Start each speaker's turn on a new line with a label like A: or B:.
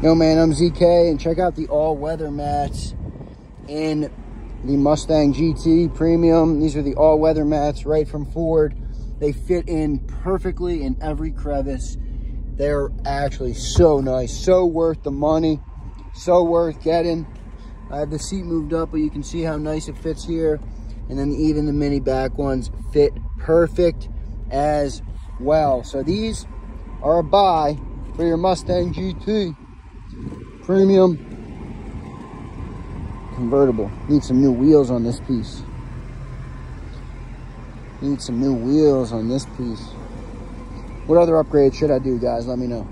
A: Yo, man, I'm ZK, and check out the all-weather mats in the Mustang GT Premium. These are the all-weather mats right from Ford. They fit in perfectly in every crevice. They're actually so nice, so worth the money, so worth getting. I have the seat moved up, but you can see how nice it fits here. And then even the mini back ones fit perfect as well. So these are a buy for your Mustang GT Premium convertible. Need some new wheels on this piece. Need some new wheels on this piece. What other upgrades should I do, guys? Let me know.